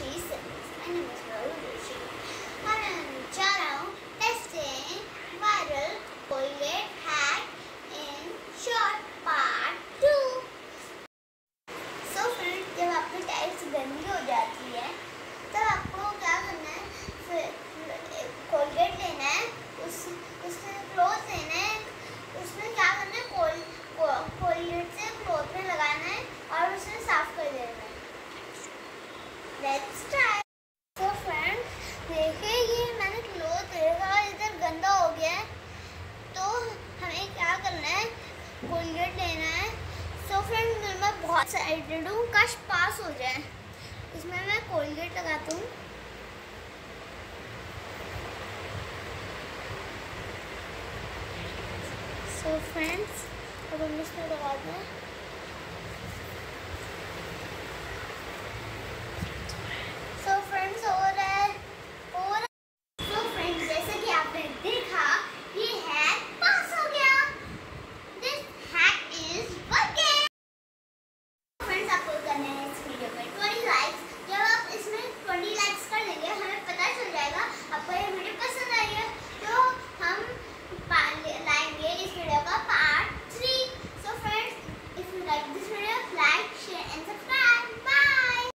chase animals. Colgate लेना है। So friend मैं बहुत एक्साइटेड हूँ। काश पास हो जाए। इसमें मैं कोलगेट लगाता हूँ। सो फ्रेंड्स अब हम इसमें लगाते हैं।